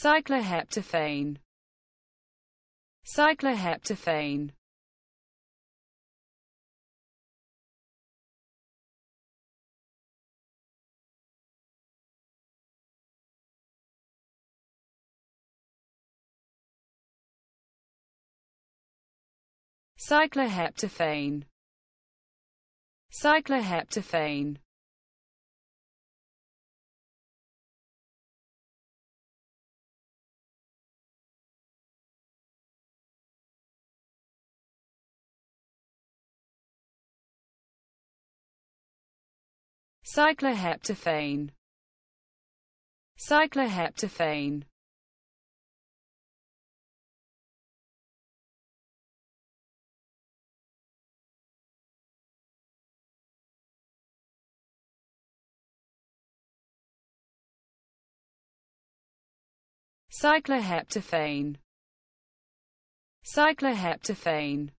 Cycloheptaphane. Cycloheptaphane. Cycloheptaphane. Cycloheptaphane. Cycloheptaphane. Cycloheptaphane. Cycloheptaphane. Cycloheptaphane.